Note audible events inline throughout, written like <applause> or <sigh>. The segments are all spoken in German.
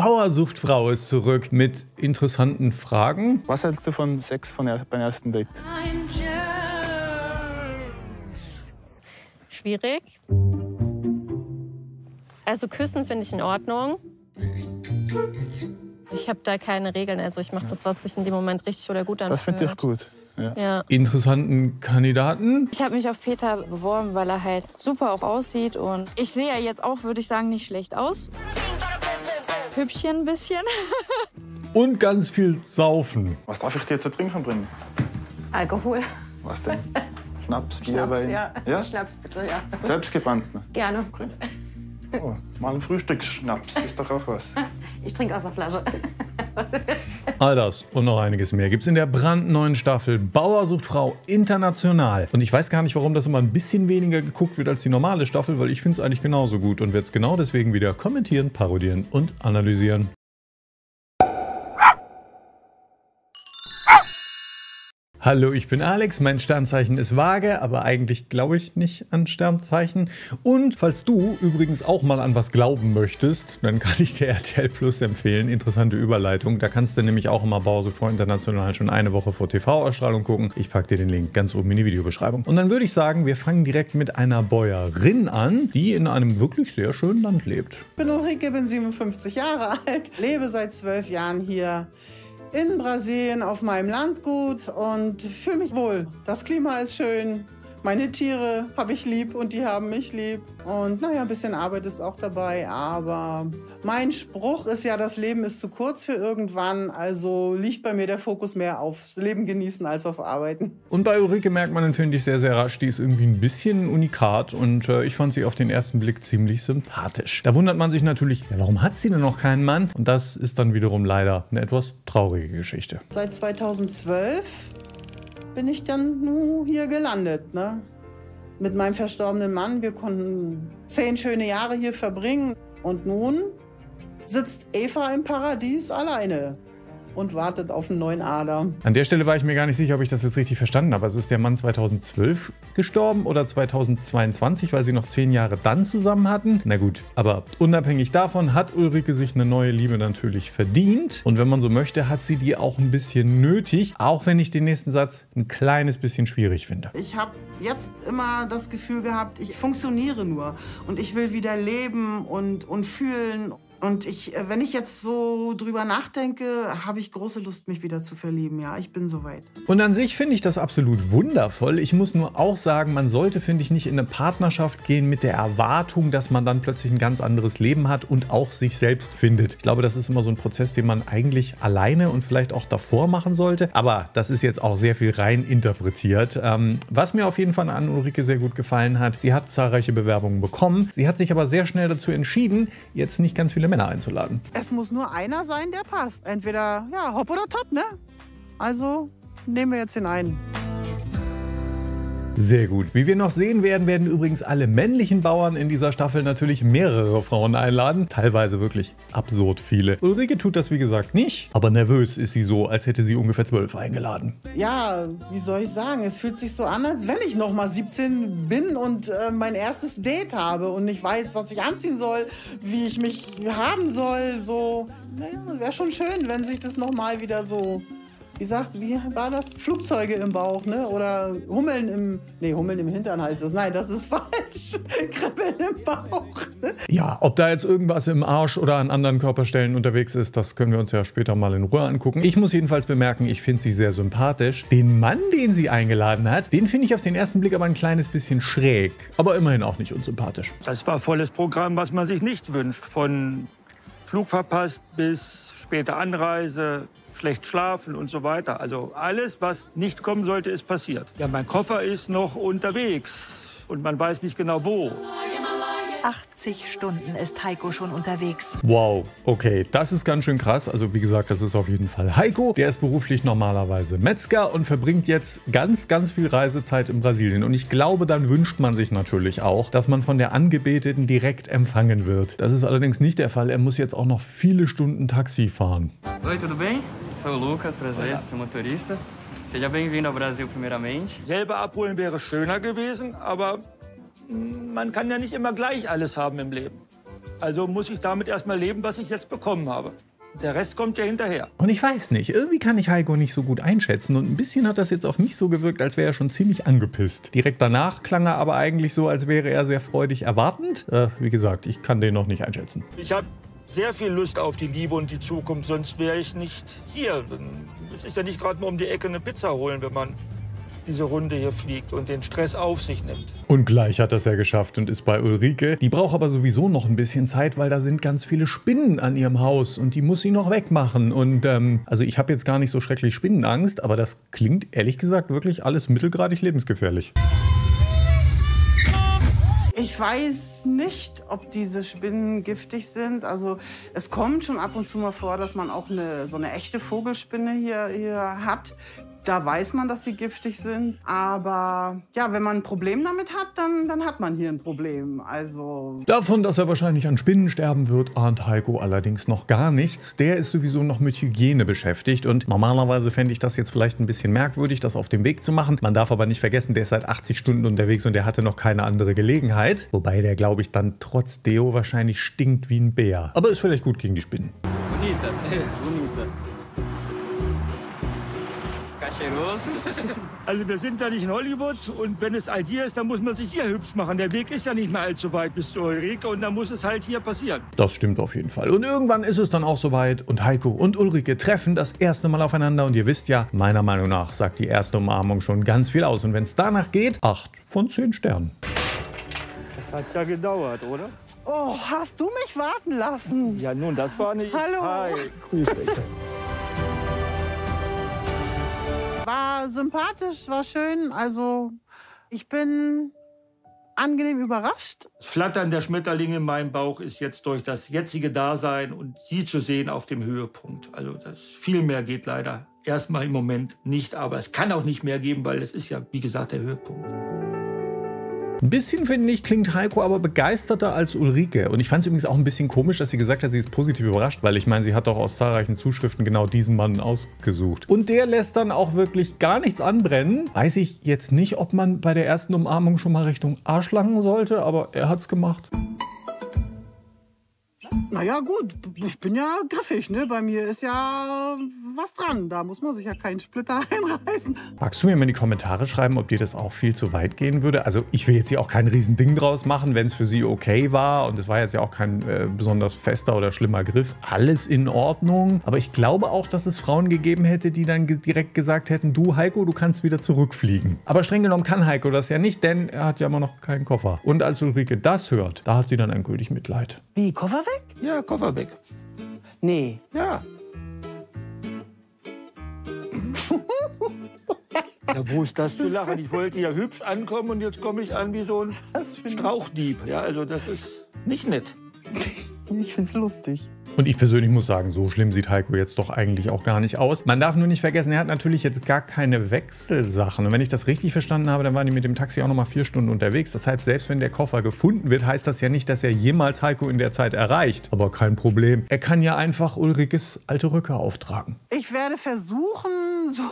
Bauersuchtfrau ist zurück mit interessanten Fragen. Was hältst du von Sex von er beim ersten Date? Schwierig. Also küssen finde ich in Ordnung. Ich habe da keine Regeln. Also ich mache das, was sich in dem Moment richtig oder gut anfühlt. Das finde ich gut. Ja. Ja. Interessanten Kandidaten. Ich habe mich auf Peter beworben, weil er halt super auch aussieht. Und ich sehe ja jetzt auch, würde ich sagen, nicht schlecht aus. Hübschen ein bisschen. <laughs> Und ganz viel Saufen. Was darf ich dir zu trinken bringen? Alkohol. Was denn? <laughs> Schnaps, Bier, Schnaps, Wein? ja. ja? Schnaps bitte, ja. Selbstgebrannten. Gerne. Oh, mal ein Frühstücksschnaps, ist doch auch was. <laughs> Ich trinke aus der Flasche. <laughs> All das und noch einiges mehr gibt's in der brandneuen Staffel Bauer sucht Frau international. Und ich weiß gar nicht, warum das immer ein bisschen weniger geguckt wird als die normale Staffel, weil ich finde es eigentlich genauso gut und werde es genau deswegen wieder kommentieren, parodieren und analysieren. Hallo, ich bin Alex. Mein Sternzeichen ist vage, aber eigentlich glaube ich nicht an Sternzeichen. Und falls du übrigens auch mal an was glauben möchtest, dann kann ich dir RTL Plus empfehlen. Interessante Überleitung. Da kannst du nämlich auch immer Bause vor International schon eine Woche vor TV-Ausstrahlung gucken. Ich packe dir den Link ganz oben in die Videobeschreibung. Und dann würde ich sagen, wir fangen direkt mit einer Bäuerin an, die in einem wirklich sehr schönen Land lebt. Ich bin Ulrike, bin 57 Jahre alt, lebe seit zwölf Jahren hier in Brasilien auf meinem Landgut und fühle mich wohl. Das Klima ist schön. Meine Tiere habe ich lieb und die haben mich lieb. Und naja, ein bisschen Arbeit ist auch dabei. Aber mein Spruch ist ja, das Leben ist zu kurz für irgendwann. Also liegt bei mir der Fokus mehr aufs Leben genießen als auf Arbeiten. Und bei Ulrike merkt man, finde ich, sehr, sehr rasch, die ist irgendwie ein bisschen unikat und äh, ich fand sie auf den ersten Blick ziemlich sympathisch. Da wundert man sich natürlich, ja, warum hat sie denn noch keinen Mann? Und das ist dann wiederum leider eine etwas traurige Geschichte. Seit 2012 bin ich dann nur hier gelandet. Ne? Mit meinem verstorbenen Mann. Wir konnten zehn schöne Jahre hier verbringen. Und nun sitzt Eva im Paradies alleine und wartet auf einen neuen Adam. An der Stelle war ich mir gar nicht sicher, ob ich das jetzt richtig verstanden habe. Also ist der Mann 2012 gestorben oder 2022, weil sie noch zehn Jahre dann zusammen hatten? Na gut, aber unabhängig davon hat Ulrike sich eine neue Liebe natürlich verdient. Und wenn man so möchte, hat sie die auch ein bisschen nötig, auch wenn ich den nächsten Satz ein kleines bisschen schwierig finde. Ich habe jetzt immer das Gefühl gehabt, ich funktioniere nur und ich will wieder leben und, und fühlen. Und ich, äh, wenn ich jetzt so drüber nachdenke, habe ich große Lust, mich wieder zu verlieben. Ja, ich bin soweit. Und an sich finde ich das absolut wundervoll. Ich muss nur auch sagen, man sollte, finde ich, nicht in eine Partnerschaft gehen mit der Erwartung, dass man dann plötzlich ein ganz anderes Leben hat und auch sich selbst findet. Ich glaube, das ist immer so ein Prozess, den man eigentlich alleine und vielleicht auch davor machen sollte. Aber das ist jetzt auch sehr viel rein interpretiert. Ähm, was mir auf jeden Fall an Ulrike sehr gut gefallen hat, sie hat zahlreiche Bewerbungen bekommen. Sie hat sich aber sehr schnell dazu entschieden, jetzt nicht ganz viele Männer einzuladen. Es muss nur einer sein, der passt. Entweder ja, hopp oder top, ne? Also nehmen wir jetzt den einen. Sehr gut. Wie wir noch sehen werden, werden übrigens alle männlichen Bauern in dieser Staffel natürlich mehrere Frauen einladen. Teilweise wirklich absurd viele. Ulrike tut das wie gesagt nicht, aber nervös ist sie so, als hätte sie ungefähr zwölf eingeladen. Ja, wie soll ich sagen? Es fühlt sich so an, als wenn ich noch mal 17 bin und äh, mein erstes Date habe und nicht weiß, was ich anziehen soll, wie ich mich haben soll. So, naja, wäre schon schön, wenn sich das noch mal wieder so wie sagt, wie war das? Flugzeuge im Bauch, ne? Oder Hummeln im. Nee, Hummeln im Hintern heißt das. Nein, das ist <laughs> falsch. Kribbeln im Bauch. Ne? Ja, ob da jetzt irgendwas im Arsch oder an anderen Körperstellen unterwegs ist, das können wir uns ja später mal in Ruhe angucken. Ich muss jedenfalls bemerken, ich finde sie sehr sympathisch. Den Mann, den sie eingeladen hat, den finde ich auf den ersten Blick aber ein kleines bisschen schräg. Aber immerhin auch nicht unsympathisch. Das war volles Programm, was man sich nicht wünscht. Von Flug verpasst bis späte Anreise, schlecht schlafen und so weiter. Also alles, was nicht kommen sollte, ist passiert. Ja, mein Koffer ist noch unterwegs und man weiß nicht genau wo. 80 Stunden ist Heiko schon unterwegs. Wow, okay, das ist ganz schön krass. Also wie gesagt, das ist auf jeden Fall Heiko. Der ist beruflich normalerweise Metzger und verbringt jetzt ganz, ganz viel Reisezeit in Brasilien. Und ich glaube, dann wünscht man sich natürlich auch, dass man von der Angebeteten direkt empfangen wird. Das ist allerdings nicht der Fall. Er muss jetzt auch noch viele Stunden Taxi fahren. Oi, tudo bem? Sou Lucas, prazer, sou motorista. Seja bem-vindo ao Brasil primeiramente. Selber abholen wäre schöner gewesen, aber man kann ja nicht immer gleich alles haben im Leben. Also muss ich damit erstmal leben, was ich jetzt bekommen habe. Der Rest kommt ja hinterher. Und ich weiß nicht, irgendwie kann ich Heiko nicht so gut einschätzen und ein bisschen hat das jetzt auf mich so gewirkt, als wäre er schon ziemlich angepisst. Direkt danach klang er aber eigentlich so, als wäre er sehr freudig erwartend. Äh, wie gesagt, ich kann den noch nicht einschätzen. Ich habe sehr viel Lust auf die Liebe und die Zukunft, sonst wäre ich nicht hier. Es ist ja nicht gerade mal um die Ecke eine Pizza holen, wenn man diese Runde hier fliegt und den Stress auf sich nimmt. Und gleich hat das er geschafft und ist bei Ulrike. Die braucht aber sowieso noch ein bisschen Zeit, weil da sind ganz viele Spinnen an ihrem Haus und die muss sie noch wegmachen. Und ähm, also ich habe jetzt gar nicht so schrecklich Spinnenangst, aber das klingt ehrlich gesagt wirklich alles mittelgradig lebensgefährlich. Ich weiß nicht, ob diese Spinnen giftig sind. Also es kommt schon ab und zu mal vor, dass man auch eine, so eine echte Vogelspinne hier, hier hat. Da weiß man, dass sie giftig sind. Aber ja, wenn man ein Problem damit hat, dann, dann hat man hier ein Problem. Also Davon, dass er wahrscheinlich an Spinnen sterben wird, ahnt Heiko allerdings noch gar nichts. Der ist sowieso noch mit Hygiene beschäftigt und normalerweise fände ich das jetzt vielleicht ein bisschen merkwürdig, das auf dem Weg zu machen. Man darf aber nicht vergessen, der ist seit 80 Stunden unterwegs und der hatte noch keine andere Gelegenheit. Wobei der, glaube ich, dann trotz Deo wahrscheinlich stinkt wie ein Bär. Aber ist vielleicht gut gegen die Spinnen. Bonita, Cacheroso. <laughs> Also wir sind da nicht in Hollywood und wenn es halt hier ist, dann muss man sich hier hübsch machen. Der Weg ist ja nicht mehr allzu weit bis zu Ulrike und dann muss es halt hier passieren. Das stimmt auf jeden Fall. Und irgendwann ist es dann auch soweit und Heiko und Ulrike treffen das erste Mal aufeinander und ihr wisst ja, meiner Meinung nach sagt die erste Umarmung schon ganz viel aus. Und wenn es danach geht, 8 von 10 Sternen. Das hat ja gedauert, oder? Oh, hast du mich warten lassen? Ja, nun, das war nicht. Hallo. Hi, grüß dich. War sympathisch, war schön. Also ich bin angenehm überrascht. Das Flattern der Schmetterlinge in meinem Bauch ist jetzt durch das jetzige Dasein und Sie zu sehen auf dem Höhepunkt. Also das viel mehr geht leider erstmal im Moment nicht, aber es kann auch nicht mehr geben, weil es ist ja, wie gesagt, der Höhepunkt. Ein bisschen, finde ich, klingt Heiko aber begeisterter als Ulrike. Und ich fand es übrigens auch ein bisschen komisch, dass sie gesagt hat, sie ist positiv überrascht, weil ich meine, sie hat doch aus zahlreichen Zuschriften genau diesen Mann ausgesucht. Und der lässt dann auch wirklich gar nichts anbrennen. Weiß ich jetzt nicht, ob man bei der ersten Umarmung schon mal Richtung Arsch langen sollte, aber er hat's gemacht. Naja, gut, ich bin ja griffig, ne? Bei mir ist ja was dran. Da muss man sich ja keinen Splitter <laughs> einreißen. Magst du mir mal in die Kommentare schreiben, ob dir das auch viel zu weit gehen würde? Also ich will jetzt hier auch kein Riesending draus machen, wenn es für sie okay war und es war jetzt ja auch kein äh, besonders fester oder schlimmer Griff. Alles in Ordnung. Aber ich glaube auch, dass es Frauen gegeben hätte, die dann ge direkt gesagt hätten, du Heiko, du kannst wieder zurückfliegen. Aber streng genommen kann Heiko das ja nicht, denn er hat ja immer noch keinen Koffer. Und als Ulrike das hört, da hat sie dann endgültig Mitleid. Wie, Koffer weg? Ja, Koffer weg. Nee. Ja. <laughs> Ja, wo ist das zu lachen? Ich wollte ja hübsch ankommen und jetzt komme ich an wie so ein Strauchdieb. Ja, also das ist nicht nett. Ich find's lustig. Und ich persönlich muss sagen, so schlimm sieht Heiko jetzt doch eigentlich auch gar nicht aus. Man darf nur nicht vergessen, er hat natürlich jetzt gar keine Wechselsachen. Und wenn ich das richtig verstanden habe, dann waren die mit dem Taxi auch noch mal vier Stunden unterwegs. Deshalb, selbst wenn der Koffer gefunden wird, heißt das ja nicht, dass er jemals Heiko in der Zeit erreicht. Aber kein Problem. Er kann ja einfach Ulrikes alte Rücke auftragen. Ich werde versuchen, <laughs> so,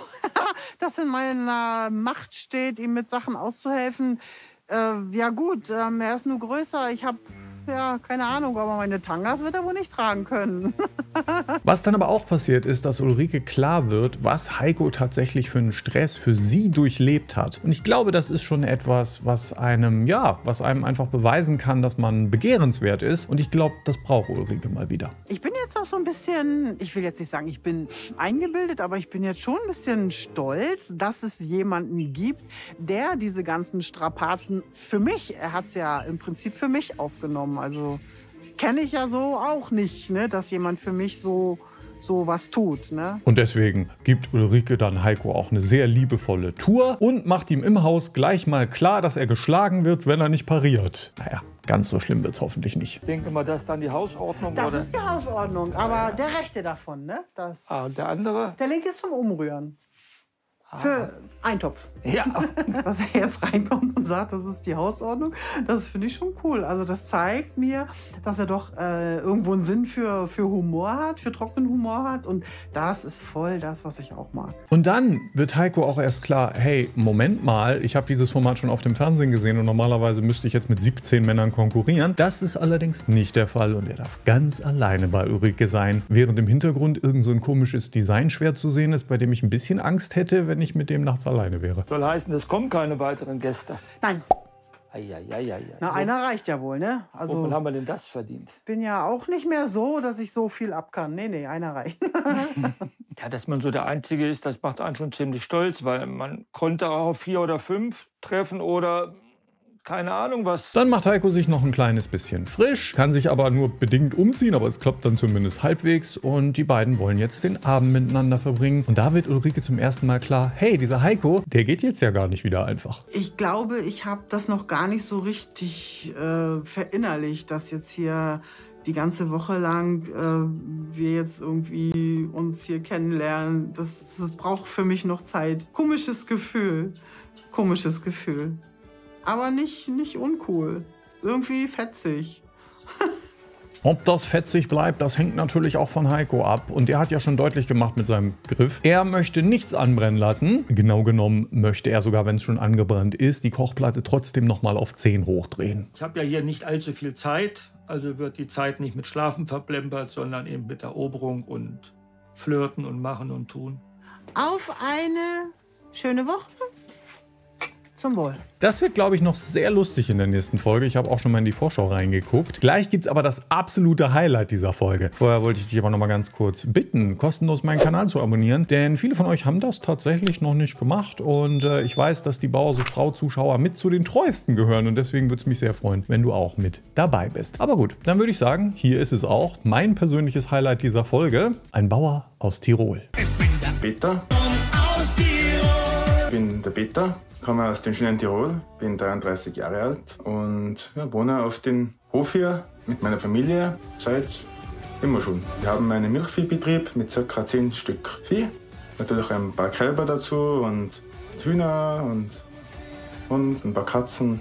dass in meiner Macht steht, ihm mit Sachen auszuhelfen. Äh, ja gut, ähm, er ist nur größer. Ich habe ja keine Ahnung, aber meine Tangas wird er wohl nicht tragen können. <laughs> Was dann aber auch passiert ist, dass Ulrike klar wird, was Heiko tatsächlich für einen Stress für sie durchlebt hat. Und ich glaube, das ist schon etwas, was einem, ja, was einem einfach beweisen kann, dass man begehrenswert ist. Und ich glaube, das braucht Ulrike mal wieder. Ich bin jetzt auch so ein bisschen, ich will jetzt nicht sagen, ich bin eingebildet, aber ich bin jetzt schon ein bisschen stolz, dass es jemanden gibt, der diese ganzen Strapazen für mich, er hat es ja im Prinzip für mich aufgenommen. Also kenne ich ja so auch nicht, ne, dass jemand für mich so, so was tut. Ne? Und deswegen gibt Ulrike dann Heiko auch eine sehr liebevolle Tour und macht ihm im Haus gleich mal klar, dass er geschlagen wird, wenn er nicht pariert. Naja, ganz so schlimm wird es hoffentlich nicht. Ich denke mal, das ist dann die Hausordnung, Das oder? ist die Hausordnung, aber der rechte davon, ne? Das, Ah, und der andere? der linke ist zum Umrühren. Für Eintopf. Ja. <laughs> Dass er jetzt reinkommt und sagt, das ist die Hausordnung, das finde ich schon cool. Also das zeigt mir, dass er doch äh, irgendwo einen Sinn für, für Humor hat, für trockenen Humor hat. Und das ist voll das, was ich auch mag. Und dann wird Heiko auch erst klar, hey, Moment mal, ich habe dieses Format schon auf dem Fernsehen gesehen und normalerweise müsste ich jetzt mit 17 Männern konkurrieren. Das ist allerdings nicht der Fall und er darf ganz alleine bei Ulrike sein, während im Hintergrund irgend so ein komisches Designschwert zu sehen ist, bei dem ich ein bisschen Angst hätte, wenn ich mit dem nachts alleine wäre. Soll heißen, es kommen keine weiteren Gäste. Nein, Eieieiei. na, einer reicht ja wohl, ne? Womit Also haben wir denn das verdient? bin ja auch nicht mehr so, dass ich so viel ab kann. Nee, nee, einer reicht. <laughs> Ja, dass man so der Einzige ist, das macht einen schon ziemlich stolz, weil man konnte auch auf vier oder fünf treffen oder keine Ahnung was. Dann macht Heiko sich noch ein kleines bisschen frisch, kann sich aber nur bedingt umziehen, aber es klappt dann zumindest halbwegs und die beiden wollen jetzt den Abend miteinander verbringen. Und da wird Ulrike zum ersten Mal klar, hey, dieser Heiko, der geht jetzt ja gar nicht wieder einfach. Ich glaube, ich habe das noch gar nicht so richtig äh, verinnerlicht, dass jetzt hier die ganze Woche lang äh, wir jetzt irgendwie uns hier kennenlernen. Das, das braucht für mich noch Zeit. Komisches Gefühl. Komisches Gefühl. Aber nicht, nicht uncool. Irgendwie fetzig. Ob das fetzig bleibt, das hängt natürlich auch von Heiko ab. Und er hat ja schon deutlich gemacht mit seinem Griff. Er möchte nichts anbrennen lassen. Genau genommen möchte er sogar, wenn es schon angebrannt ist, die Kochplatte trotzdem nochmal auf 10 hochdrehen. Ich habe ja hier nicht allzu viel Zeit, also wird die Zeit nicht mit Schlafen verplempert, sondern eben mit Eroberung und Flirten und Machen und Tun. Auf eine schöne Woche. Zum Wohl. Das wird, glaube ich, noch sehr lustig in der nächsten Folge. Ich habe auch schon mal in die Vorschau reingeguckt. Gleich gibt es aber das absolute Highlight dieser Folge. Vorher wollte ich dich aber noch mal ganz kurz bitten, kostenlos meinen Kanal zu abonnieren, denn viele von euch haben das tatsächlich noch nicht gemacht und äh, ich weiß, dass die Bauer so Frau Zuschauer mit zu den treuesten gehören und deswegen würde es mich sehr freuen, wenn du auch mit dabei bist. Aber gut, dann würde ich sagen, hier ist es auch mein persönliches Highlight dieser Folge, ein Bauer aus Tirol. Peter. Ich bin der Peter, komme aus dem schönen Tirol, bin 33 Jahre alt und ja, wohne auf dem Hof hier mit meiner Familie seit immer schon. Wir haben einen Milchviehbetrieb mit ca. 10 Stück Vieh, natürlich ein paar Kälber dazu und Hühner und, und ein paar Katzen.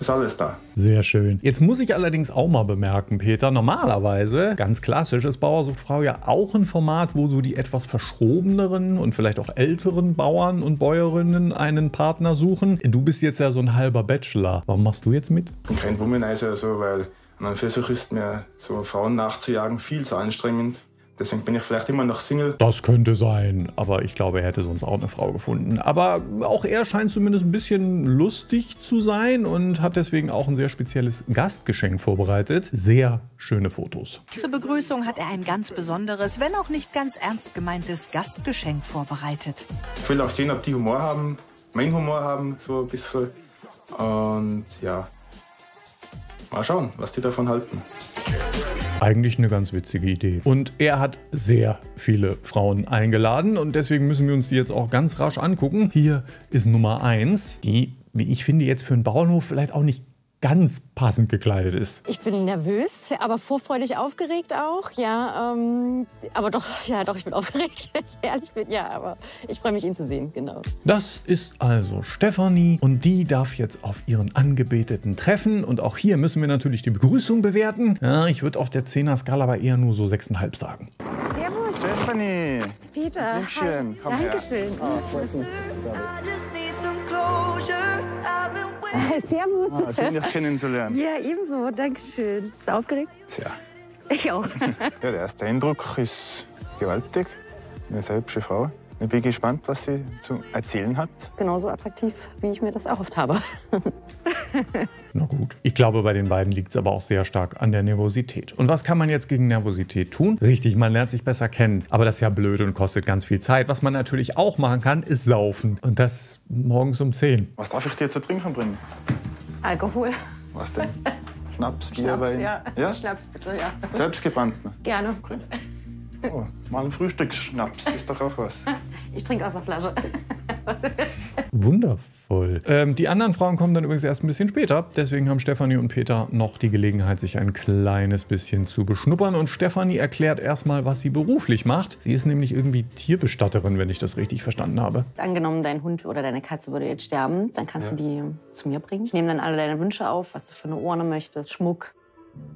Ist alles da. Sehr schön. Jetzt muss ich allerdings auch mal bemerken, Peter, normalerweise, ganz klassisch, ist Bauer sucht Frau ja auch ein Format, wo so die etwas verschrobeneren und vielleicht auch älteren Bauern und Bäuerinnen einen Partner suchen. Du bist jetzt ja so ein halber Bachelor. Warum machst du jetzt mit? Ich bin kein Womanizer, also, weil an und für sich ist mir so Frauen nachzujagen viel zu anstrengend. Deswegen bin ich vielleicht immer noch Single. Das könnte sein, aber ich glaube, er hätte sonst auch eine Frau gefunden. Aber auch er scheint zumindest ein bisschen lustig zu sein und hat deswegen auch ein sehr spezielles Gastgeschenk vorbereitet. Sehr schöne Fotos. Zur Begrüßung hat er ein ganz besonderes, wenn auch nicht ganz ernst gemeintes Gastgeschenk vorbereitet. Ich will auch sehen, ob die Humor haben, mein Humor haben, so ein bisschen. Und ja, mal schauen, was die davon halten. Eigentlich eine ganz witzige Idee. Und er hat sehr viele Frauen eingeladen und deswegen müssen wir uns die jetzt auch ganz rasch angucken. Hier ist Nummer 1, die, wie ich finde, jetzt für einen Bauernhof vielleicht auch nicht ganz passend gekleidet ist. Ich bin nervös, aber vorfreudig aufgeregt auch. Ja, ähm, aber doch, ja, doch, ich bin <laughs> aufgeregt. ehrlich bin, ja, aber ich freue mich, ihn zu sehen, genau. Das ist also Stefanie und die darf jetzt auf ihren Angebeteten treffen. Und auch hier müssen wir natürlich die Begrüßung bewerten. Ja, ich würde auf der 10er-Skala aber eher nur so 6,5 sagen. Servus, Stephanie. Peter. Liebchen, komm her. Dankeschön. Ah, freut mich. <laughs> Servus. Ah, schön, dich kennenzulernen. Ja, ebenso. Dankeschön. Bist du aufgeregt? Sehr. Ich auch. <laughs> Ja, der erste Eindruck ist gewaltig. Eine sehr hübsche Frau. Ich bin gespannt, was sie zu erzählen hat. Das ist genauso attraktiv, wie ich mir das erhofft habe. <laughs> Na gut. Ich glaube, bei den beiden liegt es aber auch sehr stark an der Nervosität. Und was kann man jetzt gegen Nervosität tun? Richtig, man lernt sich besser kennen. Aber das ist ja blöd und kostet ganz viel Zeit. Was man natürlich auch machen kann, ist saufen. Und das morgens um 10. Was darf ich dir zu trinken bringen? Alkohol. Was denn? <laughs> Schnaps, Bier, Schnaps, ja. ja? Schnaps bitte, ja. Selbstgebrannten. Gerne. Oh, mal ein Frühstücksschnaps ist doch auch was. <laughs> Ich trinke aus der Flasche. <laughs> Wundervoll. Ähm, die anderen Frauen kommen dann übrigens erst ein bisschen später. Deswegen haben Stefanie und Peter noch die Gelegenheit, sich ein kleines bisschen zu beschnuppern. Und Stefanie erklärt erstmal, was sie beruflich macht. Sie ist nämlich irgendwie Tierbestatterin, wenn ich das richtig verstanden habe. Angenommen, dein Hund oder deine Katze würde jetzt sterben, dann kannst Ja. du die zu mir bringen. Ich nehme dann alle deine Wünsche auf, was du für eine Urne möchtest, Schmuck.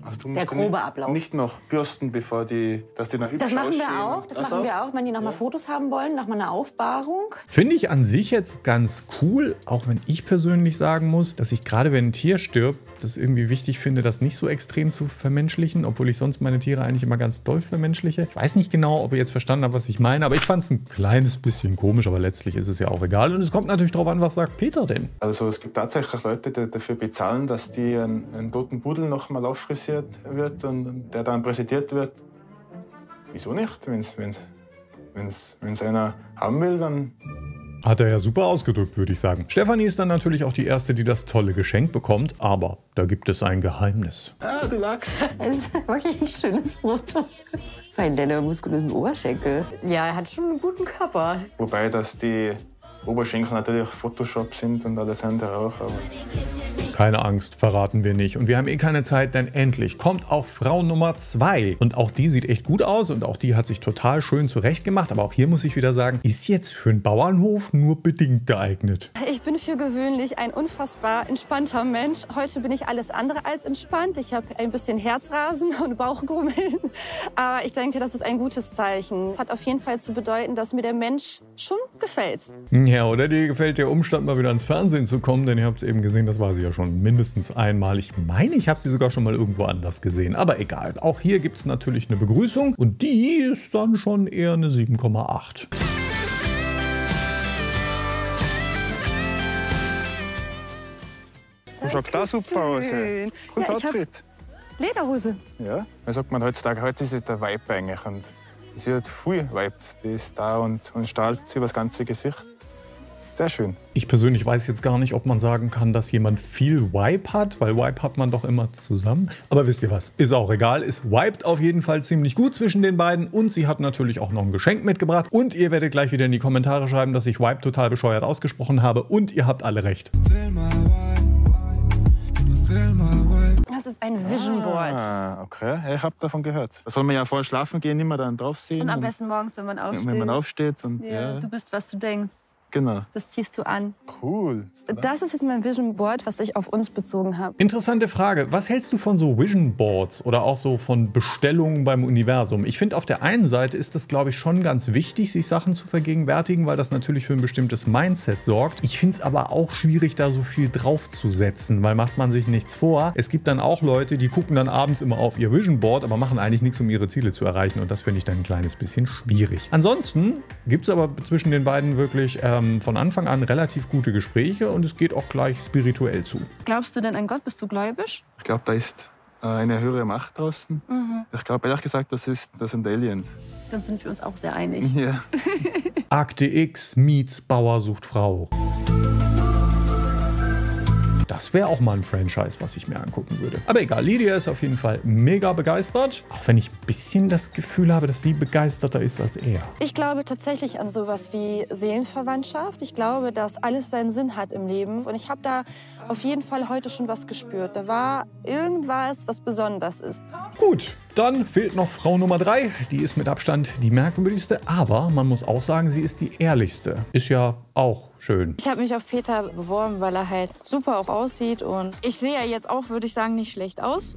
Also du Der musst grobe nicht, Ablauf. Nicht noch bürsten, bevor die, dass die noch hübsch Das machen wir auch. Das Ach machen so. wir auch, wenn die nochmal Fotos haben wollen, nochmal eine Aufbahrung. Finde ich an sich jetzt ganz cool, auch wenn ich persönlich sagen muss, dass ich gerade wenn ein Tier stirbt, das irgendwie wichtig finde, das nicht so extrem zu vermenschlichen, obwohl ich sonst meine Tiere eigentlich immer ganz doll vermenschliche. Ich weiß nicht genau, ob ihr jetzt verstanden habt, was ich meine, aber ich fand es ein kleines bisschen komisch, aber letztlich ist es ja auch egal. Und es kommt natürlich darauf an, was sagt Peter denn? Also es gibt tatsächlich Leute, die dafür bezahlen, dass die einen, einen toten Pudel noch mal auffrisiert wird und der dann präsentiert wird. Wieso nicht? Wenn's, wenn's, wenn's, wenn's einer haben will, dann Hat er ja super ausgedrückt, würde ich sagen. Stefanie ist dann natürlich auch die Erste, die das tolle Geschenk bekommt, aber da gibt es ein Geheimnis. Ah, du lachst. Es ist wirklich ein schönes Foto. Vor allem deine muskulösen Oberschenkel. Ja, er hat schon einen guten Körper. Wobei, dass die Oberschenkel natürlich Photoshop sind und alles andere auch. Aber Keine Angst, verraten wir nicht. Und wir haben eh keine Zeit, denn endlich kommt auch Frau Nummer zwei. Und auch die sieht echt gut aus und auch die hat sich total schön zurechtgemacht. Aber auch hier muss ich wieder sagen, ist jetzt für einen Bauernhof nur bedingt geeignet. Ich bin für gewöhnlich ein unfassbar entspannter Mensch. Heute bin ich alles andere als entspannt. Ich habe ein bisschen Herzrasen und Bauchgrummeln. Aber ich denke, das ist ein gutes Zeichen. Es hat auf jeden Fall zu bedeuten, dass mir der Mensch schon gefällt. Ja, oder dir gefällt der Umstand, mal wieder ans Fernsehen zu kommen, denn ihr habt es eben gesehen, das war sie ja schon mindestens einmal. Ich meine, ich habe sie sogar schon mal irgendwo anders gesehen. Aber egal, auch hier gibt es natürlich eine Begrüßung und die ist dann schon eher eine 7,8. du schaust da super aus. Cooles Ja, Outfit. Lederhose. Ja, das sagt man heutzutage, heute ist es der Vibe eigentlich. Und sie hat viel Vibe. Die ist da und, und strahlt über das ganze Gesicht. Sehr schön. Ich persönlich weiß jetzt gar nicht, ob man sagen kann, dass jemand viel Wipe hat, weil Wipe hat man doch immer zusammen. Aber wisst ihr was? Ist auch egal. Es wiped auf jeden Fall ziemlich gut zwischen den beiden und sie hat natürlich auch noch ein Geschenk mitgebracht. Und ihr werdet gleich wieder in die Kommentare schreiben, dass ich Wipe total bescheuert ausgesprochen habe und ihr habt alle recht. Das ist ein Vision Board. Ah, okay. Ich habe davon gehört. Da soll man ja vor Schlafen gehen immer dann drauf sehen. Und am besten morgens, wenn man aufsteht. wenn man aufsteht. Und, Ja, ja. Du bist, was du denkst. Genau. Das ziehst du an. Cool. Das ist jetzt mein Vision Board, was ich auf uns bezogen habe. Interessante Frage. Was hältst du von so Vision Boards oder auch so von Bestellungen beim Universum? Ich finde, auf der einen Seite ist es, glaube ich, schon ganz wichtig, sich Sachen zu vergegenwärtigen, weil das natürlich für ein bestimmtes Mindset sorgt. Ich finde es aber auch schwierig, da so viel draufzusetzen, weil macht man sich nichts vor. Es gibt dann auch Leute, die gucken dann abends immer auf ihr Vision Board, aber machen eigentlich nichts, um ihre Ziele zu erreichen. Und das finde ich dann ein kleines bisschen schwierig. Ansonsten gibt es aber zwischen den beiden wirklich ähm, von Anfang an relativ gute Gespräche und es geht auch gleich spirituell zu. Glaubst du denn an Gott? Bist du gläubig? Ich glaube, da ist äh, eine höhere Macht draußen. Mhm. Ich glaube, ehrlich gesagt, das, ist, das sind Aliens. Dann sind wir uns auch sehr einig. Ja. <laughs> Akte X meets Bauer sucht Frau. Das wäre auch mal ein Franchise, was ich mir angucken würde. Aber egal, Lydia ist auf jeden Fall mega begeistert. Auch wenn ich ein bisschen das Gefühl habe, dass sie begeisterter ist als er. Ich glaube tatsächlich an sowas wie Seelenverwandtschaft. Ich glaube, dass alles seinen Sinn hat im Leben. Und ich habe da auf jeden Fall heute schon was gespürt. Da war irgendwas, was besonders ist. Gut, dann fehlt noch Frau Nummer 3. Die ist mit Abstand die merkwürdigste, aber man muss auch sagen, sie ist die ehrlichste. Ist ja auch schön. Ich habe mich auf Peter beworben, weil er halt super auch aussieht und ich sehe ja jetzt auch, würde ich sagen, nicht schlecht aus.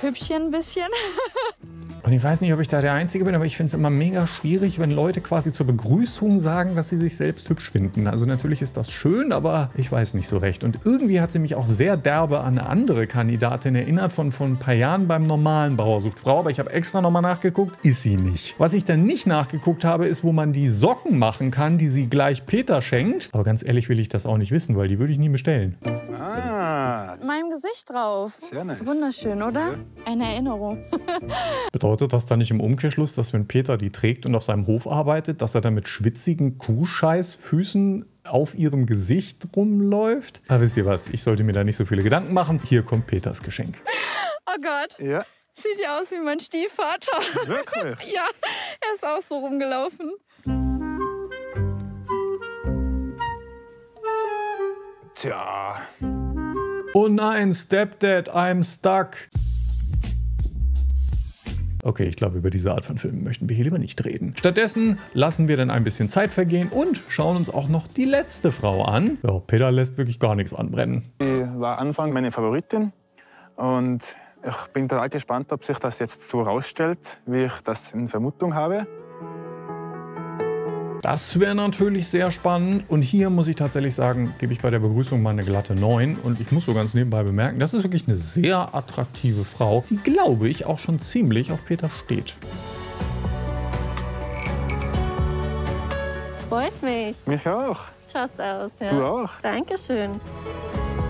Hübschen ein bisschen. <laughs> Und ich weiß nicht, ob ich da der Einzige bin, aber ich finde es immer mega schwierig, wenn Leute quasi zur Begrüßung sagen, dass sie sich selbst hübsch finden. Also natürlich ist das schön, aber ich weiß nicht so recht. Und irgendwie hat sie mich auch sehr derbe an eine andere Kandidatin erinnert von vor ein paar Jahren beim normalen Bauer sucht Frau. Aber ich habe extra nochmal nachgeguckt, ist sie nicht. Was ich dann nicht nachgeguckt habe, ist, wo man die Socken machen kann, die sie gleich Peter schenkt. Aber ganz ehrlich will ich das auch nicht wissen, weil die würde ich nie bestellen. Ah, Meinem Gesicht drauf. sehr nice. Wunderschön, oder? Eine Erinnerung. <laughs> Bedeutet Bedeutet das dann nicht im Umkehrschluss, dass wenn Peter die trägt und auf seinem Hof arbeitet, dass er dann mit schwitzigen Kuhscheißfüßen auf ihrem Gesicht rumläuft? Ah, wisst ihr was, ich sollte mir da nicht so viele Gedanken machen. Hier kommt Peters Geschenk. Oh Gott. Ja. Sieht ja aus wie mein Stiefvater. Wirklich? <laughs> ja, er ist auch so rumgelaufen. Tja. Oh nein, Stepdad, I'm stuck. Okay, ich glaube, über diese Art von Filmen möchten wir hier lieber nicht reden. Stattdessen lassen wir dann ein bisschen Zeit vergehen und schauen uns auch noch die letzte Frau an. Ja, Peter lässt wirklich gar nichts anbrennen. Sie war Anfang meine Favoritin und ich bin total gespannt, ob sich das jetzt so rausstellt, wie ich das in Vermutung habe. Das wäre natürlich sehr spannend. Und hier muss ich tatsächlich sagen, gebe ich bei der Begrüßung mal eine glatte 9. Und ich muss so ganz nebenbei bemerken, das ist wirklich eine sehr attraktive Frau, die, glaube ich, auch schon ziemlich auf Peter steht. Freut mich. Mich auch. Schaust aus, ja. Du auch. Dankeschön.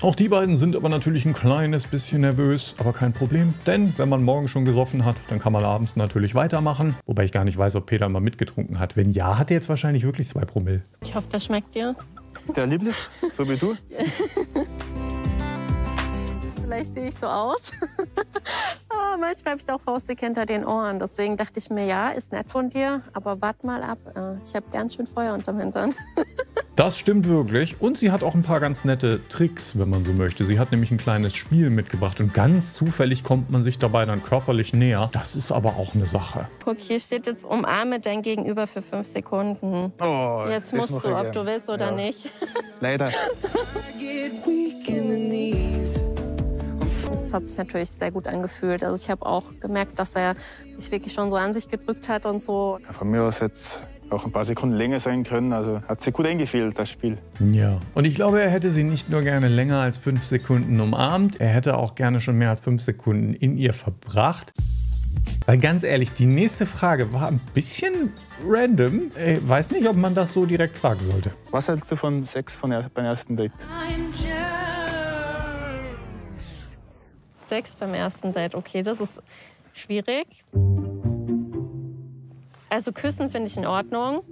Auch die beiden sind aber natürlich ein kleines bisschen nervös, aber kein Problem, denn wenn man morgen schon gesoffen hat, dann kann man abends natürlich weitermachen. Wobei ich gar nicht weiß, ob Peter mal mitgetrunken hat. Wenn ja, hat er jetzt wahrscheinlich wirklich zwei Promille. Ich hoffe, das schmeckt dir. Der lieblich, so wie du. <laughs> Vielleicht sehe ich so aus. aber <laughs> manchmal habe ich auch Faustdick hinter den Ohren. Deswegen dachte ich mir, ja, ist nett von dir, aber wart mal ab. Ich habe ganz schön Feuer unterm Hintern. <laughs> Das stimmt wirklich. Und sie hat auch ein paar ganz nette Tricks, wenn man so möchte. Sie hat nämlich ein kleines Spiel mitgebracht und ganz zufällig kommt man sich dabei dann körperlich näher. Das ist aber auch eine Sache. Guck, hier steht jetzt umarme dein Gegenüber für fünf Sekunden. Oh, Jetzt musst du, ob du gern. willst oder Ja. nicht. <laughs> Leider. Das hat sich natürlich sehr gut angefühlt. Also ich habe auch gemerkt, dass er mich wirklich schon so an sich gedrückt hat und so. Ja, Von mir aus hätte es auch ein paar Sekunden länger sein können. Also hat sich gut eingefühlt, das Spiel. Ja. Und ich glaube, er hätte sie nicht nur gerne länger als fünf Sekunden umarmt, er hätte auch gerne schon mehr als fünf Sekunden in ihr verbracht. Weil ganz ehrlich, die nächste Frage war ein bisschen random. Ich weiß nicht, ob man das so direkt fragen sollte. Was hältst du von Sex von er beim ersten Date? Sex beim ersten Date, okay, das ist schwierig. Also küssen finde ich in Ordnung.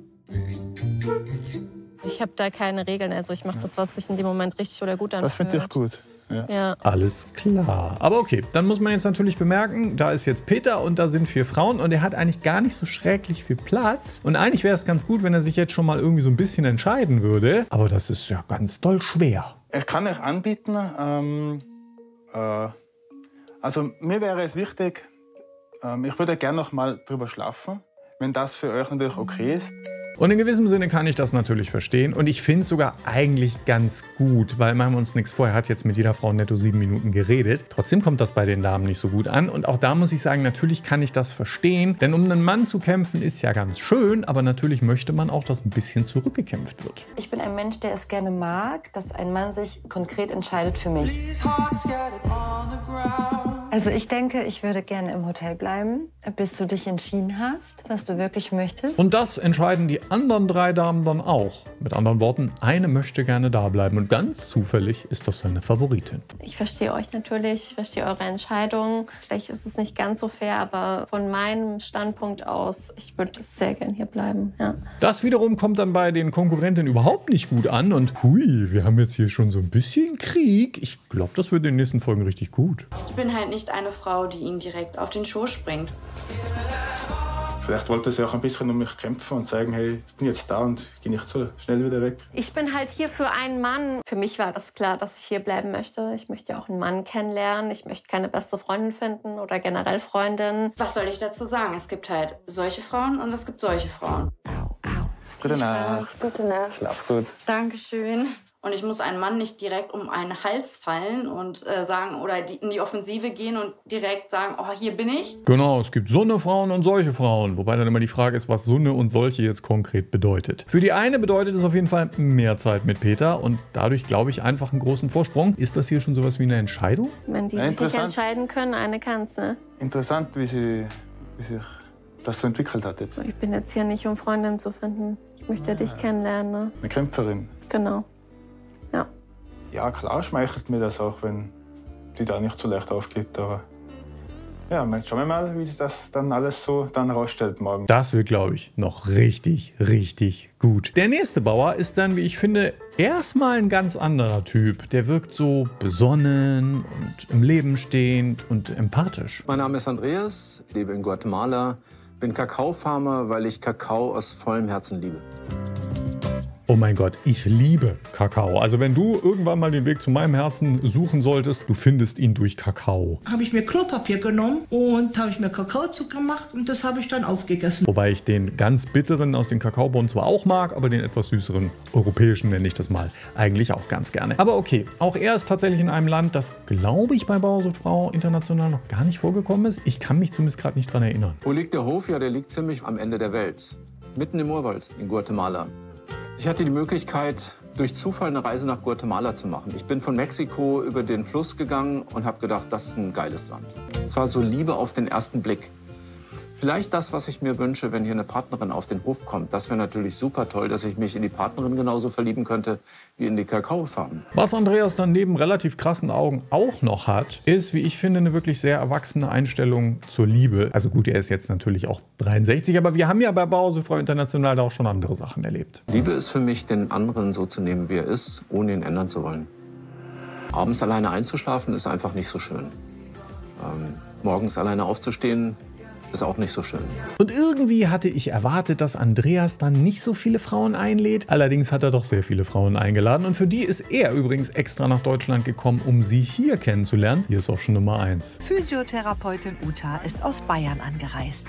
Ich habe da keine Regeln. Also ich mache das, was sich in dem Moment richtig oder gut anfühlt. Das finde ich gut. Ja. Ja. Alles klar. Aber okay, dann muss man jetzt natürlich bemerken, da ist jetzt Peter und da sind vier Frauen und er hat eigentlich gar nicht so schrecklich viel Platz. Und eigentlich wäre es ganz gut, wenn er sich jetzt schon mal irgendwie so ein bisschen entscheiden würde. Aber das ist ja ganz doll schwer. Ich kann euch anbieten, ähm, äh, also mir wäre es wichtig, ähm, ich würde gerne noch mal drüber schlafen, wenn das für euch natürlich okay ist. Und in gewissem Sinne kann ich das natürlich verstehen. Und ich finde es sogar eigentlich ganz gut, weil machen wir uns nichts vor. Er hat jetzt mit jeder Frau netto sieben Minuten geredet. Trotzdem kommt das bei den Damen nicht so gut an. Und auch da muss ich sagen, natürlich kann ich das verstehen. Denn um einen Mann zu kämpfen ist ja ganz schön, aber natürlich möchte man auch, dass ein bisschen zurückgekämpft wird. Ich bin ein Mensch, der es gerne mag, dass ein Mann sich konkret entscheidet für mich. Also ich denke, ich würde gerne im Hotel bleiben, bis du dich entschieden hast, was du wirklich möchtest. Und das entscheiden die anderen drei Damen dann auch. Mit anderen Worten, eine möchte gerne da bleiben und ganz zufällig ist das seine Favoritin. Ich verstehe euch natürlich, ich verstehe eure Entscheidung. Vielleicht ist es nicht ganz so fair, aber von meinem Standpunkt aus, ich würde sehr gern hier bleiben. Ja. Das wiederum kommt dann bei den Konkurrenten überhaupt nicht gut an und hui, wir haben jetzt hier schon so ein bisschen Krieg. Ich glaube, das wird in den nächsten Folgen richtig gut. Ich bin halt nicht eine Frau, die ihn direkt auf den Schoß springt. Vielleicht wollte sie auch ein bisschen um mich kämpfen und sagen, hey, ich bin jetzt da und gehe nicht so schnell wieder weg. Ich bin halt hier für einen Mann. Für mich war das klar, dass ich hier bleiben möchte. Ich möchte ja auch einen Mann kennenlernen. Ich möchte keine beste Freundin finden oder generell Freundin. Was soll ich dazu sagen? Es gibt halt solche Frauen und es gibt solche Frauen. Gute Nacht. Gute Nacht. Schlaf gut. Dankeschön. Und ich muss einen Mann nicht direkt um einen Hals fallen und äh, sagen oder die, in die Offensive gehen und direkt sagen, oh, hier bin ich. Genau, es gibt so eine Frauen und solche Frauen. Wobei dann immer die Frage ist, was so eine und solche jetzt konkret bedeutet. Für die eine bedeutet es auf jeden Fall mehr Zeit mit Peter und dadurch glaube ich einfach einen großen Vorsprung. Ist das hier schon sowas wie eine Entscheidung? Wenn die Ja, sich entscheiden können, eine kann's, ne? Interessant, wie, sie, wie sich das so entwickelt hat jetzt. Ich bin jetzt hier nicht, um Freundinnen zu finden. Ich möchte dich kennenlernen, ne? Eine Kämpferin. Genau. Ja, klar schmeichelt mir das auch, wenn die da nicht so leicht aufgeht. Aber ja, schauen wir mal, wie sich das dann alles so dann rausstellt morgen. Das wird, glaube ich, noch richtig, richtig gut. Der nächste Bauer ist dann, wie ich finde, erstmal ein ganz anderer Typ. Der wirkt so besonnen und im Leben stehend und empathisch. Mein Name ist Andreas, ich lebe in Guatemala, bin Kakaofarmer, weil ich Kakao aus vollem Herzen liebe. Oh mein Gott, ich liebe Kakao. Also wenn du irgendwann mal den Weg zu meinem Herzen suchen solltest, du findest ihn durch Kakao. Habe ich mir Klopapier genommen und habe ich mir Kakaozucker gemacht und das habe ich dann aufgegessen. Wobei ich den ganz bitteren aus den Kakaobohnen zwar auch mag, aber den etwas süßeren europäischen nenne ich das mal eigentlich auch ganz gerne. Aber okay, auch er ist tatsächlich in einem Land, das glaube ich bei Bauer sucht Frau international noch gar nicht vorgekommen ist. Ich kann mich zumindest gerade nicht dran erinnern. Wo liegt der Hof? Ja, der liegt ziemlich am Ende der Welt. Mitten im Urwald in Guatemala. Ich hatte die Möglichkeit, durch Zufall eine Reise nach Guatemala zu machen. Ich bin von Mexiko über den Fluss gegangen und habe gedacht, das ist ein geiles Land. Es war so Liebe auf den ersten Blick. Vielleicht das, was ich mir wünsche, wenn hier eine Partnerin auf den Hof kommt. Das wäre natürlich super toll, dass ich mich in die Partnerin genauso verlieben könnte wie in die Kakaofarben. Was Andreas dann neben relativ krassen Augen auch noch hat, ist, wie ich finde, eine wirklich sehr erwachsene Einstellung zur Liebe. Also gut, er ist jetzt natürlich auch 63, aber wir haben ja bei Bause Frau International da auch schon andere Sachen erlebt. Liebe ist für mich, den anderen so zu nehmen, wie er ist, ohne ihn ändern zu wollen. Abends alleine einzuschlafen ist einfach nicht so schön. Ähm, morgens alleine aufzustehen ist auch nicht so schön. Und irgendwie hatte ich erwartet, dass Andreas dann nicht so viele Frauen einlädt. Allerdings hat er doch sehr viele Frauen eingeladen und für die ist er übrigens extra nach Deutschland gekommen, um sie hier kennenzulernen. Hier ist auch schon Nummer 1. Physiotherapeutin Uta ist aus Bayern angereist.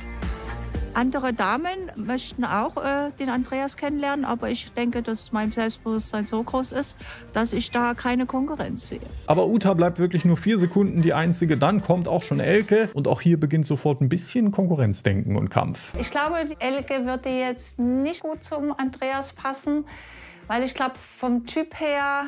Andere Damen möchten auch äh, den Andreas kennenlernen, aber ich denke, dass mein Selbstbewusstsein so groß ist, dass ich da keine Konkurrenz sehe. Aber Uta bleibt wirklich nur vier Sekunden die einzige. Dann kommt auch schon Elke und auch hier beginnt sofort ein bisschen Konkurrenzdenken und Kampf. Ich glaube, die Elke würde jetzt nicht gut zum Andreas passen, weil ich glaube, vom Typ her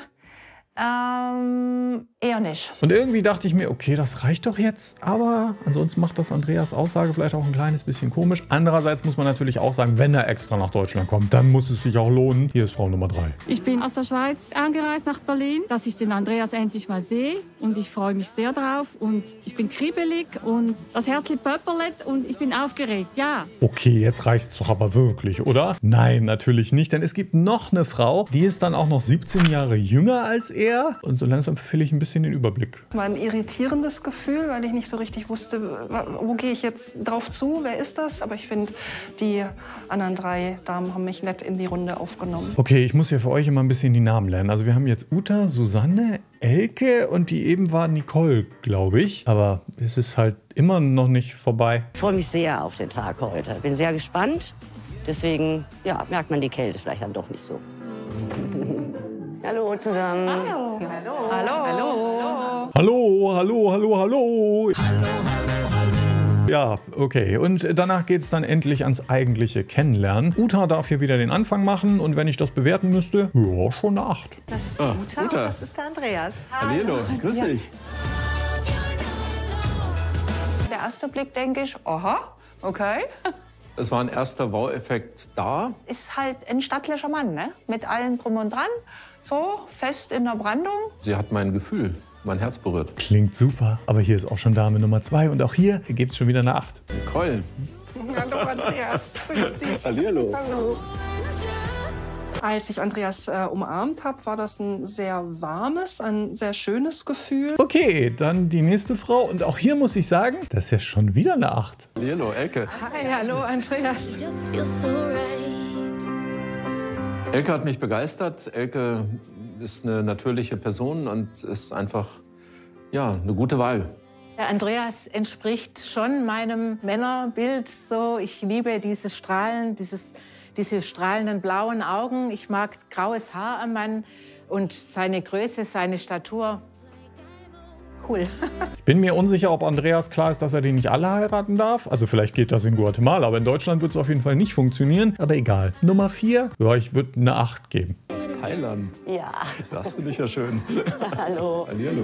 ähm, eher nicht. Und irgendwie dachte ich mir, okay, das reicht doch jetzt. Aber ansonsten macht das Andreas Aussage vielleicht auch ein kleines bisschen komisch. Andererseits muss man natürlich auch sagen, wenn er extra nach Deutschland kommt, dann muss es sich auch lohnen. Hier ist Frau Nummer drei. Ich bin aus der Schweiz angereist nach Berlin, dass ich den Andreas endlich mal sehe. Und ich freue mich sehr drauf. Und ich bin kribbelig und das Herzli pöpperlet und ich bin aufgeregt. Ja. Okay, jetzt reicht es doch aber wirklich, oder? Nein, natürlich nicht. Denn es gibt noch eine Frau, die ist dann auch noch 17 Jahre jünger als er. Und so langsam verliere ich ein bisschen den Überblick. War ein irritierendes Gefühl, weil ich nicht so richtig wusste, wo gehe ich jetzt drauf zu, wer ist das? Aber ich finde, die anderen drei Damen haben mich nett in die Runde aufgenommen. Okay, ich muss ja für euch immer ein bisschen die Namen lernen. Also wir haben jetzt Uta, Susanne, Elke und die eben war Nicole, glaube ich. Aber es ist halt immer noch nicht vorbei. Ich freue mich sehr auf den Tag heute. Bin sehr gespannt. Deswegen ja, merkt man die Kälte vielleicht dann doch nicht so. <laughs> Hallo zusammen. Hallo. Hallo. Hallo. Hallo, hallo, hallo, hallo. Ja, okay. Und danach geht es dann endlich ans eigentliche Kennenlernen. Uta darf hier wieder den Anfang machen und wenn ich das bewerten müsste, ja, schon eine 8. Das ist die Ah, Uta, Uta. und das ist der Andreas. Hallo, grüß Ja. dich. Der erste Blick denke ich, aha, okay. Es war ein erster Wow-Effekt da. Ist halt ein stattlicher Mann, ne? Mit allem drum und dran. So, fest in der Brandung. Sie hat mein Gefühl, mein Herz berührt. Klingt super, aber hier ist auch schon Dame Nummer 2 und auch hier gibt es schon wieder eine 8. Nicole. Hallo Andreas, grüß dich. Hallihallo. Hallo. Als ich Andreas äh, umarmt habe, war das ein sehr warmes, ein sehr schönes Gefühl. Okay, dann die nächste Frau und auch hier muss ich sagen, das ist ja schon wieder eine 8. Hallihallo, Elke. Hi, hallo Andreas. Elke hat mich begeistert. Elke ist eine natürliche Person und ist einfach ja, eine gute Wahl. Der Andreas entspricht schon meinem Männerbild. So, ich liebe dieses Strahlen, dieses, diese strahlenden blauen Augen. Ich mag graues Haar am Mann und seine Größe, seine Statur. Cool. <laughs> Ich bin mir unsicher, ob Andreas klar ist, dass er die nicht alle heiraten darf. Also vielleicht geht das in Guatemala, aber in Deutschland wird es auf jeden Fall nicht funktionieren. Aber egal. Nummer 4, ja, ich würde eine 8 geben. Aus Thailand. Ja. Das finde ich ja schön. <laughs> Hallo. Hallihallo.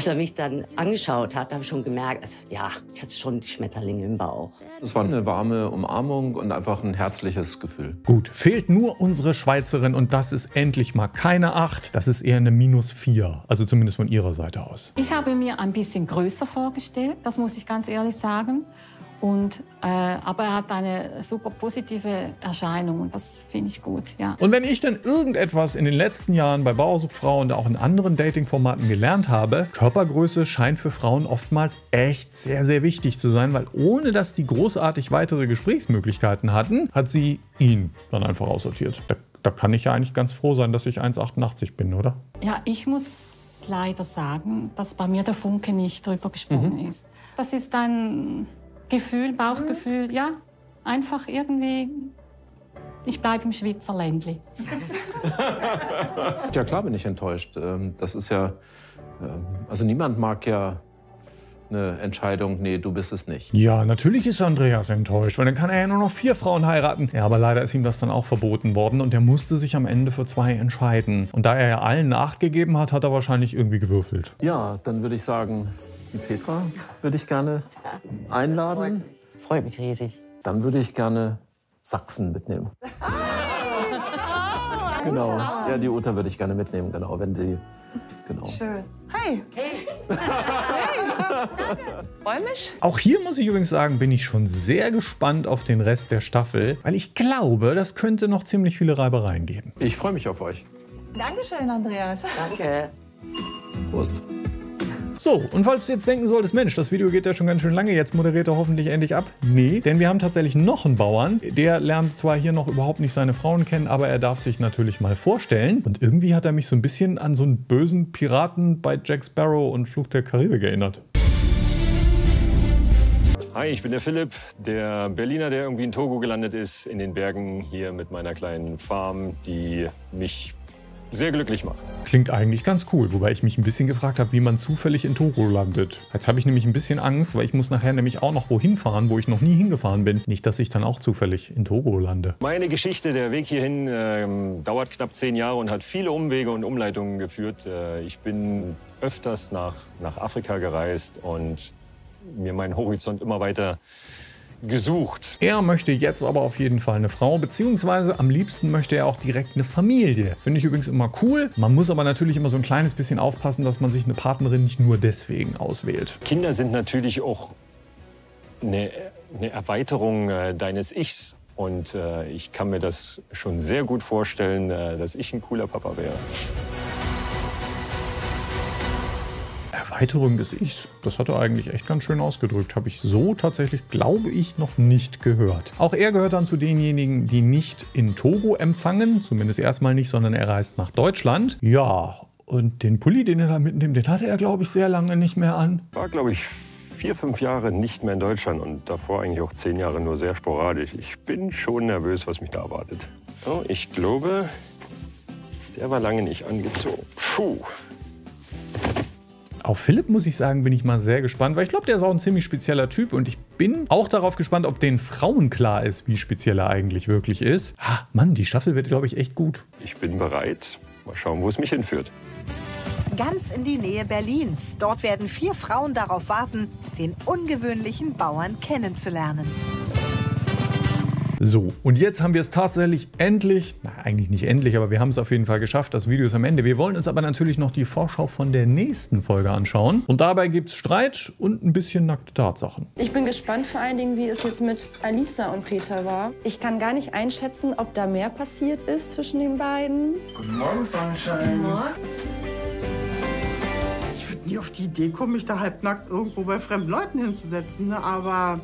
Als er mich dann angeschaut hat, habe ich schon gemerkt, also, ja, ich hatte schon die Schmetterlinge im Bauch. Es war eine warme Umarmung und einfach ein herzliches Gefühl. Gut, fehlt nur unsere Schweizerin und das ist endlich mal keine 8. Das ist eher eine minus 4. Also zumindest von ihrer Seite aus. Ich habe mir ein bisschen größer vorgestellt, das muss ich ganz ehrlich sagen. Und, äh, aber er hat eine super positive Erscheinung und das finde ich gut, ja. Und wenn ich dann irgendetwas in den letzten Jahren bei Bauersucht Frau und auch in anderen Dating-Formaten gelernt habe, Körpergröße scheint für Frauen oftmals echt sehr, sehr wichtig zu sein, weil ohne dass die großartig weitere Gesprächsmöglichkeiten hatten, hat sie ihn dann einfach aussortiert. Da, da kann ich ja eigentlich ganz froh sein, dass ich 1,88 bin, oder? Ja, ich muss leider sagen, dass bei mir der Funke nicht drüber gesprungen Mhm. ist. Das ist ein Gefühl, Bauchgefühl, ja, einfach irgendwie, ich bleibe im Schweizer Ländli. <laughs> Ja, klar bin ich enttäuscht. Ähm, Das ist ja. ähm, Also niemand mag ja eine Entscheidung, nee, du bist es nicht. Ja, natürlich ist Andreas enttäuscht, weil dann kann er ja nur noch vier Frauen heiraten. Ja, aber leider ist ihm das dann auch verboten worden und er musste sich am Ende für zwei entscheiden. Und da er ja allen nachgegeben hat, hat er wahrscheinlich irgendwie gewürfelt. Ja, dann würde ich sagen, die Petra würde ich gerne einladen. Freut mich riesig. Dann würde ich gerne Sachsen mitnehmen. <laughs> Genau. Ja, die Uta würde ich gerne mitnehmen, genau, wenn sie. Genau. Schön. Hi. Hey. Freu mich. Auch hier muss ich übrigens sagen, bin ich schon sehr gespannt auf den Rest der Staffel, weil ich glaube, das könnte noch ziemlich viele Reibereien geben. Ich freue mich auf euch. Dankeschön, Andreas. Danke. Prost. So, und falls du jetzt denken solltest, Mensch, das Video geht ja schon ganz schön lange, jetzt moderiert er hoffentlich endlich ab. Nee, denn wir haben tatsächlich noch einen Bauern. Der lernt zwar hier noch überhaupt nicht seine Frauen kennen, aber er darf sich natürlich mal vorstellen. Und irgendwie hat er mich so ein bisschen an so einen bösen Piraten bei Jack Sparrow und Fluch der Karibik erinnert. Hi, ich bin der Philipp, der Berliner, der irgendwie in Togo gelandet ist, in den Bergen hier mit meiner kleinen Farm, die mich sehr glücklich macht. Klingt eigentlich ganz cool, wobei ich mich ein bisschen gefragt habe, wie man zufällig in Togo landet. Jetzt habe ich nämlich ein bisschen Angst, weil ich muss nachher nämlich auch noch wohin fahren, wo ich noch nie hingefahren bin. Nicht, dass ich dann auch zufällig in Togo lande. Meine Geschichte, der Weg hierhin, ähm, dauert knapp zehn Jahre und hat viele Umwege und Umleitungen geführt. Äh, ich bin öfters nach, nach Afrika gereist und mir meinen Horizont immer weiter gesucht. Er möchte jetzt aber auf jeden Fall eine Frau, beziehungsweise am liebsten möchte er auch direkt eine Familie. Finde ich übrigens immer cool. Man muss aber natürlich immer so ein kleines bisschen aufpassen, dass man sich eine Partnerin nicht nur deswegen auswählt. Kinder sind natürlich auch eine, eine Erweiterung äh, deines Ichs. Und äh, ich kann mir das schon sehr gut vorstellen, äh, dass ich ein cooler Papa wäre. Erweiterung des Ichs. Das hat er eigentlich echt ganz schön ausgedrückt. Habe ich so tatsächlich, glaube ich, noch nicht gehört. Auch er gehört dann zu denjenigen, die nicht in Togo empfangen. Zumindest erstmal nicht, sondern er reist nach Deutschland. Ja, und den Pulli, den er da mitnimmt, den hatte er, glaube ich, sehr lange nicht mehr an. War, glaube ich, vier, fünf Jahre nicht mehr in Deutschland und davor eigentlich auch zehn Jahre nur sehr sporadisch. Ich bin schon nervös, was mich da erwartet. Oh, ich glaube, der war lange nicht angezogen. Puh. Auf Philipp muss ich sagen, bin ich mal sehr gespannt, weil ich glaube, der ist auch ein ziemlich spezieller Typ und ich bin auch darauf gespannt, ob den Frauen klar ist, wie speziell er eigentlich wirklich ist. Ha, Mann, die Staffel wird, glaube ich, echt gut. Ich bin bereit. Mal schauen, wo es mich hinführt. Ganz in die Nähe Berlins. Dort werden vier Frauen darauf warten, den ungewöhnlichen Bauern kennenzulernen. So, und jetzt haben wir es tatsächlich endlich, na eigentlich nicht endlich, aber wir haben es auf jeden Fall geschafft. Das Video ist am Ende. Wir wollen uns aber natürlich noch die Vorschau von der nächsten Folge anschauen. Und dabei gibt es Streit und ein bisschen nackte Tatsachen. Ich bin gespannt vor allen Dingen, wie es jetzt mit Alisa und Peter war. Ich kann gar nicht einschätzen, ob da mehr passiert ist zwischen den beiden. Guten Morgen, Sonnenschein. Ich würde nie auf die Idee kommen, mich da halbnackt irgendwo bei fremden Leuten hinzusetzen. Ne? Aber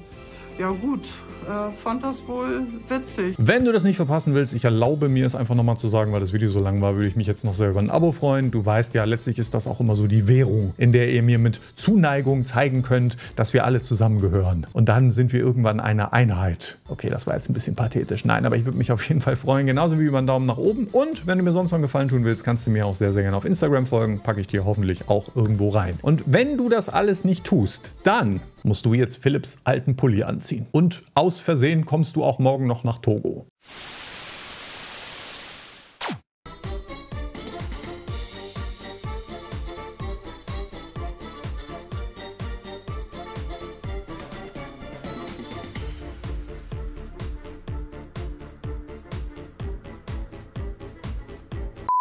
ja gut, äh, fand das wohl witzig. Wenn du das nicht verpassen willst, ich erlaube mir es einfach nochmal zu sagen, weil das Video so lang war, würde ich mich jetzt noch sehr über ein Abo freuen. Du weißt ja, letztlich ist das auch immer so die Währung, in der ihr mir mit Zuneigung zeigen könnt, dass wir alle zusammengehören. Und dann sind wir irgendwann eine Einheit. Okay, das war jetzt ein bisschen pathetisch. Nein, aber ich würde mich auf jeden Fall freuen, genauso wie über einen Daumen nach oben. Und wenn du mir sonst noch einen Gefallen tun willst, kannst du mir auch sehr, sehr gerne auf Instagram folgen. Packe ich dir hoffentlich auch irgendwo rein. Und wenn du das alles nicht tust, dann musst du jetzt Philips alten Pulli anziehen. Und aus Versehen kommst du auch morgen noch nach Togo.